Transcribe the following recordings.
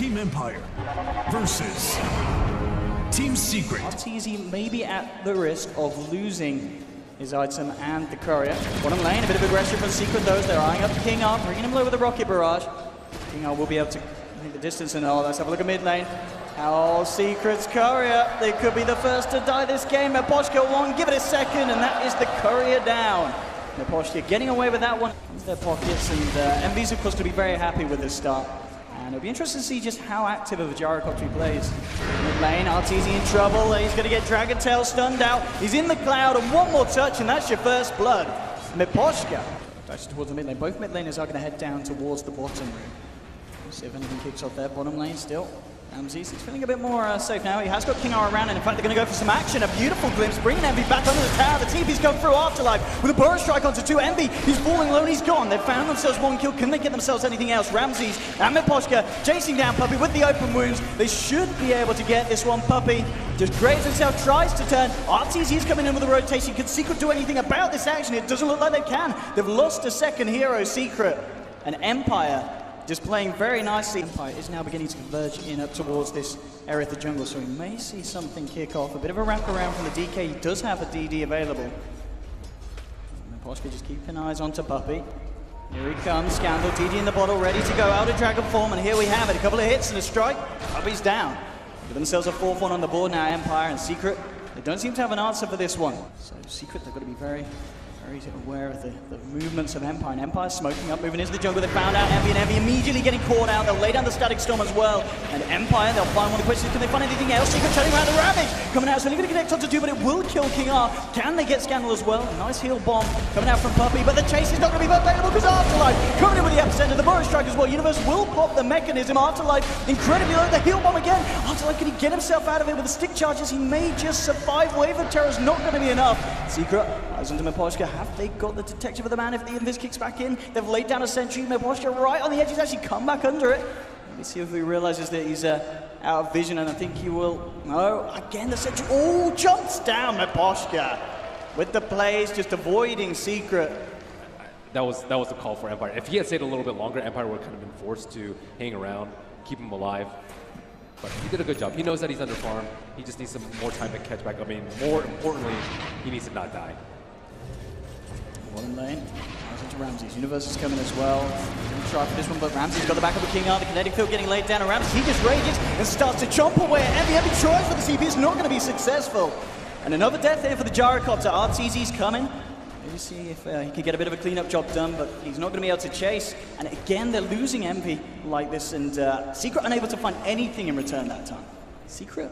Team Empire versus Team Secret. Arteezy may be at the risk of losing his item and the courier. Bottom lane, a bit of aggression from Secret those. They're eyeing up King R, bringing him low with the rocket barrage. King R will be able to take the distance and all. Let's have a look at mid lane. How Secret's courier. They could be the first to die this game. Miposhka one, give it a second, and that is the courier down. Miposhka getting away with that one. Their pockets, and uh, Envy's of course going to be very happy with this start. And it'll be interesting to see just how active of a gyrocopter he plays. Mid lane, Arteezy in trouble. He's going to get Dragon Tail stunned out. He's in the cloud, and one more touch, and that's your first blood. Miposhka. Dashes towards the mid lane. Both mid laners are going to head down towards the bottom room. We'll see if anything kicks off there. Bottom lane still. Ramses is feeling a bit more uh, safe now. He has got King R around, and in fact, they're going to go for some action. A beautiful glimpse, bringing Envy back under the tower. The TP's come through Afterlife with a Burrow Strike onto two. Envy, he's falling low and he's gone. They've found themselves one kill. Can they get themselves anything else? Ramses and Miposhka chasing down Puppey with the open wounds. They should be able to get this one. Puppey just grazes himself, tries to turn. Arteezy is coming in with a rotation. Can Secret do anything about this action? It doesn't look like they can. They've lost a second hero, Secret. An Empire just playing very nicely. Empire is now beginning to converge in up towards this area of the jungle, so we may see something kick off. A bit of a wrap around from the DK. He does have a DD available. Miposhka just keeping eyes onto Puppey. Here he comes, Scandal, DD in the bottle, ready to go out of Dragon Form, and here we have it. A couple of hits and a strike. Puppey's down. Give themselves a fourth one on the board now, Empire and Secret. They don't seem to have an answer for this one. So Secret, they've got to be very very aware of the, the movements of Empire. And Empire smoking up, moving into the jungle. They found out Envy, and Envy immediately getting caught out. They'll lay down the Static Storm as well. And Empire, they'll find one of the questions, can they find anything else? Secret turning around the Ravage. Coming out, so they're going to connect onto two, but it will kill King R. Can they get Scandal as well? Nice heal bomb coming out from Puppey, but the chase is not going to be available because Afterlife coming in with the epicenter. The Burrow Strike as well. Universe will pop the mechanism. Afterlife incredibly low. The heal bomb again. Afterlife, can he get himself out of it with the stick charges? He may just survive. Wave of Terror is not going to be enough. Secret, eyes onto Miposhka. Have they got the detection of the man if the Invis kicks back in. They've laid down a sentry. Miposhka right on the edge. He's actually come back under it. Let me see if he realizes that he's uh, out of vision, and I think he will. No, again the sentry. Oh, jumps down Miposhka with the plays, just avoiding Secret. That was that was the call for Empire. If he had stayed a little bit longer, Empire would have kind of been forced to hang around, keep him alive. But he did a good job. He knows that he's under farm. He just needs some more time to catch back. I mean, more importantly, he needs to not die. One lane. Goes into Ramses. Universe is coming as well. Try for this one, but Ramses got the back of the King R. The kinetic field getting laid down, and Ramses he just rages and starts to chomp away. Envy, Envy tries for the CP. is not going to be successful. And another death here for the Gyrocopter. Arteezy's coming. Maybe see if uh, he can get a bit of a cleanup job done, but he's not going to be able to chase. And again, they're losing Envy like this, and uh, Secret unable to find anything in return that time. Secret,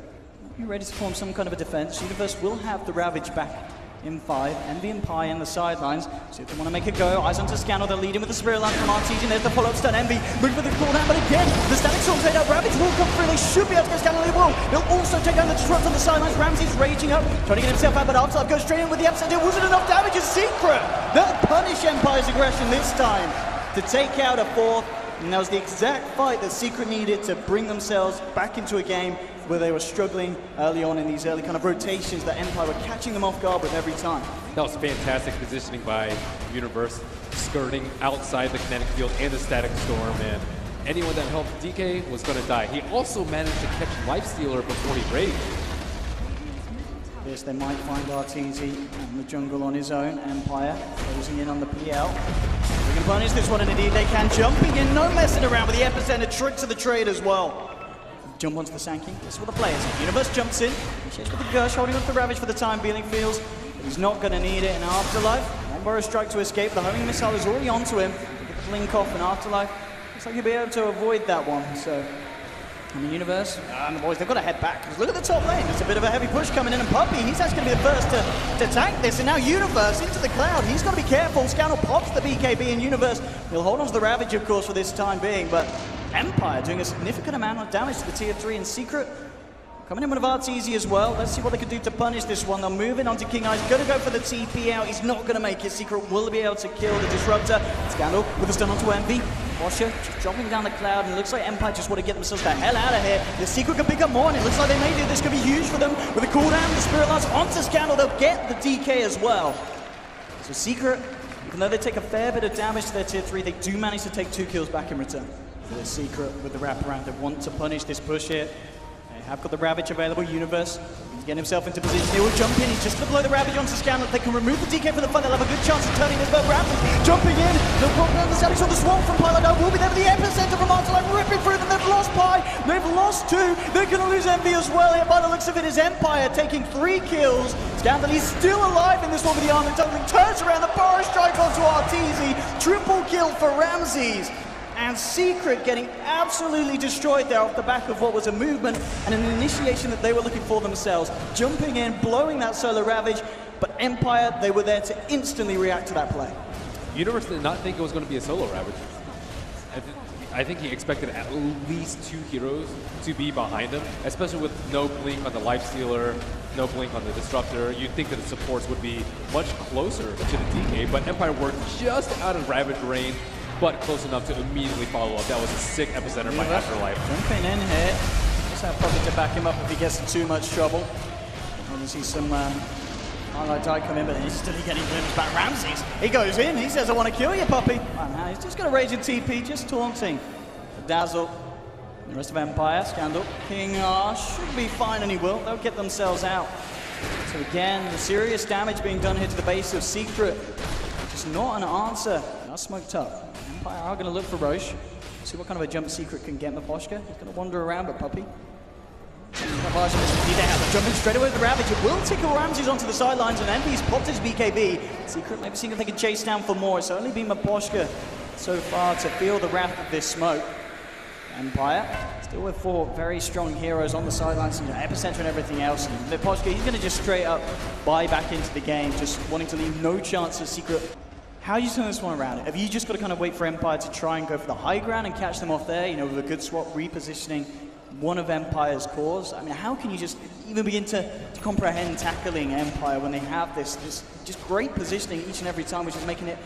you ready to form some kind of a defense? Universe will have the Ravage back in five. Envy and Pi in the sidelines. See if they want to make a go. Eyes onto Scandal. They're leading with the Spirit Lance from Arteezy. And there's the follow-up stun. Envy moving for the cooldown. But again, the Static Storm's laid out. Ravage will come through. They should be able to get Scandal. They will. They'll also take down the Disrupt on the sidelines. Ramsey's raging up, trying to get himself out. But Afterlife goes straight in with the upset. It wasn't enough damage. It's Secret. They'll punish Empire's aggression this time to take out a fourth. And that was the exact fight that Secret needed to bring themselves back into a game where they were struggling early on in these early kind of rotations that Empire were catching them off guard with every time. That was fantastic positioning by Universe, skirting outside the kinetic field and the static storm, and anyone that helped DK was going to die. He also managed to catch Lifestealer before he raged. Yes, they might find Arteezy in the jungle on his own. Empire closing in on the PL. Can punish this one, and indeed they can. Jumping in, no messing around with the epicenter trick to the trade as well. Jump onto the Sand King. This is what the players. Universe jumps in. Shares with the Gersh, holding to the Ravage for the time being. Feels he's not going to need it in Afterlife. One Burrow strike to escape. The homing missile is already onto him. The blink off in Afterlife. Looks like he'll be able to avoid that one. So in the universe. And the boys, they've got to head back. 'cause look at the top lane. There's a bit of a heavy push coming in. And Puppey, he's actually going to be the first to, to tank this. And now Universe into the cloud. He's got to be careful. Scandal pops the BKB in Universe. He'll hold on to the Ravage, of course, for this time being. But Empire doing a significant amount of damage to the tier 3 in secret. Coming in with Arteezy as well. Let's see what they can do to punish this one. They're moving on to King R. He's going to go for the TP out. He's not going to make it. Secret will be able to kill the Disruptor. Scandal with a stun onto Envy. Washer just dropping down the cloud, and it looks like Empire just want to get themselves the hell out of here. The Secret can pick up more, and it looks like they may do. This could be huge for them. With the cooldown, the Spirit Lance onto Scandal. They'll get the DK as well. So Secret, even though they take a fair bit of damage to their tier 3, they do manage to take two kills back in return. for the secret with the wraparound. They want to punish this push here. They have got the Ravage available. Universe, he's getting himself into position. He will jump in. He's just going to blow the Ravage onto Scandal. They can remove the DK from the front. They'll have a good chance of turning this boat around. Jumping in. They'll pop down the Static on the Swamp from Pilot. will be there with the epicenter from Afterlife ripping through them. They've lost Pi. They've lost two. They're going to lose Envy as well here. By the looks of it, is Empire taking three kills. Scandal, he's still alive in this one with the armor. Tumbling turns around the power strike onto Arteezy. Triple kill for Ramses and Secret getting absolutely destroyed there off the back of what was a movement and an initiation that they were looking for themselves. Jumping in, blowing that solo Ravage, but Empire, they were there to instantly react to that play. Universe did not think it was going to be a solo Ravage. I think he expected at least two heroes to be behind him, especially with no blink on the Life Stealer, no blink on the Disruptor. You'd think that the supports would be much closer to the DK, but Empire worked just out of Ravage range but close enough to immediately follow up. That was a sick epicenter by Afterlife. Jumping in here. Just have Puppey to back him up if he gets in too much trouble. Obviously some um, highlight die come in, but he's still getting glimpsed back. Ramses, he goes in. He says, I want to kill you, Puppey. Oh, now he's just going to rage in TP, just taunting. Dazzle, the rest of Empire, Scandal, King R should be fine, and he will. They'll get themselves out. So again, the serious damage being done here to the base of Secret. Just not an answer. Smoked up. Empire are going to look for Rosh. See what kind of a jump secret can get Miposhka. He's going to wander around, but Puppey. Jumping straight away with the Ravage. It will tickle Ramses onto the sidelines, and Envy's popped his BKB. Secret maybe seeing if they can chase down for more. It's only been Miposhka so far to feel the wrath of this smoke. Empire, still with four very strong heroes on the sidelines, know, Epicenter and everything else. And Miposhka, he's going to just straight up buy back into the game, just wanting to leave no chance of Secret how are you turn this one around? Have you just got to kind of wait for Empire to try and go for the high ground and catch them off there, you know, with a good swap repositioning one of Empire's cores? I mean, how can you just even begin to, to comprehend tackling Empire when they have this, this just great positioning each and every time, which is making it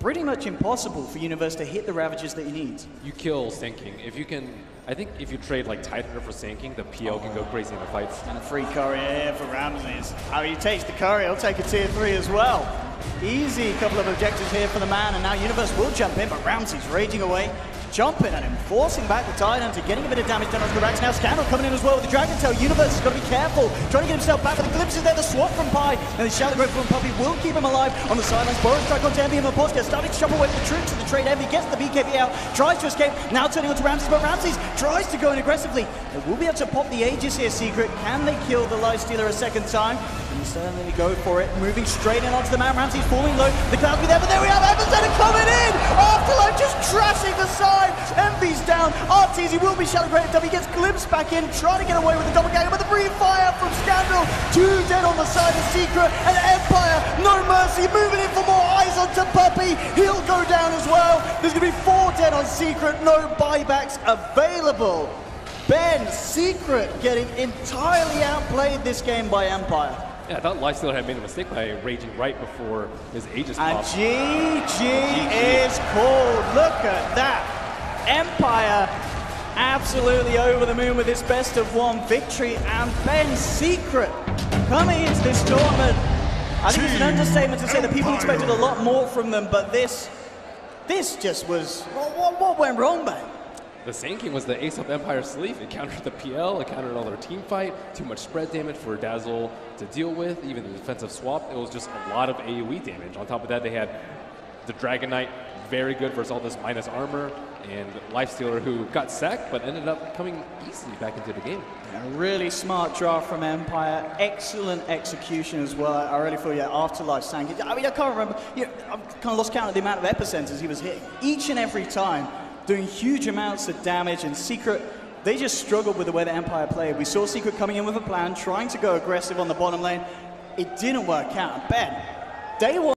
pretty much impossible for Universe to hit the Ravages that he needs. You kill Sand King. If you can, I think if you trade like Titan for Sand King, the PL can go crazy in the fights. And a free courier here for Ramses. Oh, how he takes the courier, he'll take a tier 3 as well. Easy couple of objectives here for the man, and now Universe will jump in, but Ramsey's raging away jumping and enforcing back the to getting a bit of damage done onto the racks. Now Scandal coming in as well with the Dragon Tail. Universe has got to be careful, trying to get himself back, but the glimpses there, the swap from Pi, and the Shallow Grave from Puppey will keep him alive on the sidelines. Burrow strike onto Envy and the Miposhka, starting to chop away the troops of the trade. Envy gets the BKB out, tries to escape, now turning onto Ramses, but Ramses tries to go in aggressively. They will be able to pop the Aegis here, Secret. Can they kill the Life Stealer a second time? And certainly go for it, moving straight in onto the man. Ramses falling low, the clouds be there, but there we have Epicenter coming in! Side! Envy's down. Arteezy will be shadow up. He gets glimpsed back in, trying to get away with the doppelganger, but the free fire from Scandal. Two dead on the side of Secret, and Empire, no mercy, moving in for more eyes onto Puppey. He'll go down as well. There's going to be four dead on Secret, no buybacks available. Ben, Secret getting entirely outplayed this game by Empire. Yeah, I thought Lifestealer had made a mistake by raging right before his Aegis And popped. GG, GG is called. Look at that. Empire absolutely over the moon with this best of one victory and Ben's secret coming into this tournament. I think it's an understatement to say that people expected a lot more from them, but this, this just was, what, what went wrong, Ben? The Sand King was the ace up Empire's sleeve. It countered the PL, it countered all their team fight, too much spread damage for Dazzle to deal with, even the defensive swap. It was just a lot of AoE damage. On top of that, they had the Dragon Knight, very good versus all this minus armor and Lifestealer who got sacked but ended up coming easily back into the game. A really smart draft from Empire. Excellent execution as well. I really feel, yeah, Afterlife sank it. I mean, I can't remember. You know, I've kind of lost count of the amount of epicenters he was hitting. Each and every time, doing huge amounts of damage and Secret they just struggled with the way the Empire played. We saw Secret coming in with a plan, trying to go aggressive on the bottom lane. It didn't work out. Ben, day one.